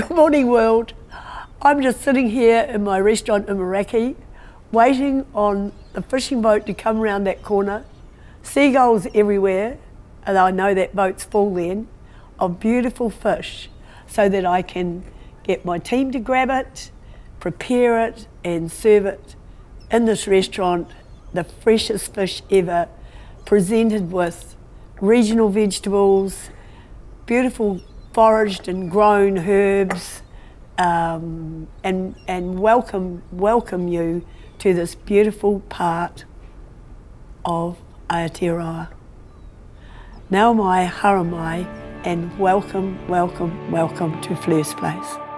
Good morning, world. I'm just sitting here in my restaurant in Moeraki, waiting on the fishing boat to come around that corner. Seagulls everywhere, and I know that boat's full then, of beautiful fish, so that I can get my team to grab it, prepare it, and serve it in this restaurant, the freshest fish ever, presented with regional vegetables, beautiful foraged and grown herbs, um, and, and welcome, welcome you to this beautiful part of Aotearoa. Nau mai haere mai and welcome, welcome, welcome to Fleur's Place.